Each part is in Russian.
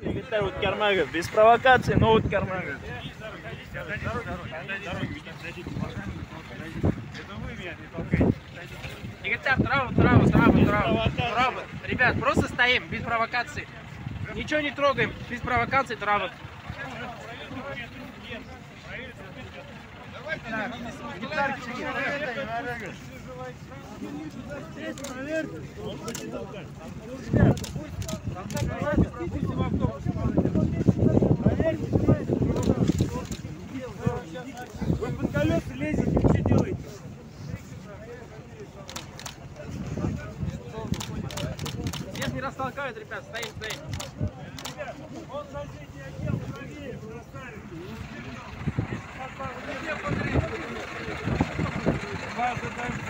Егиттер o'tkazmagan. Без провокаций, но o'tkazmagan. Египтян, траву, траву, траву, траву, траву. Ребят, просто стоим, без провокаций. Ничего не трогаем, без провокаций, траву. Вы Здесь не растолкают, ребят, стоим, стоим. Он соседний отдел правее, бросали. База дальше.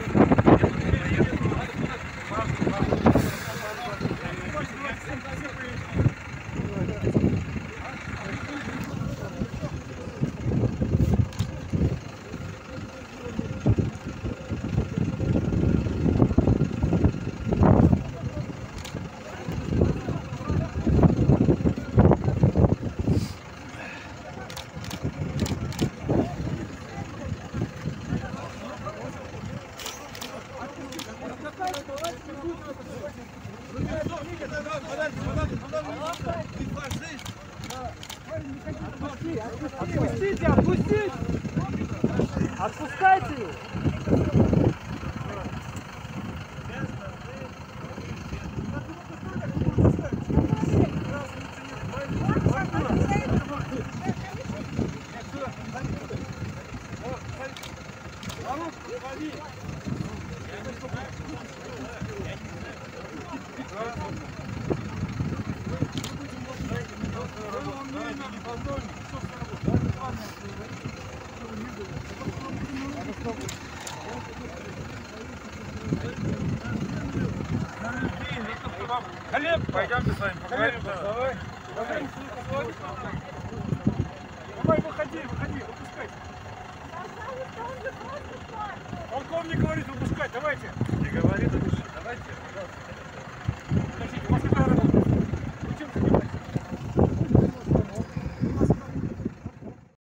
Отпустите, отпустите! Отпускайте его! Олег, пойдемте с вами поговорим. Давай. Давай, выходи, выходи,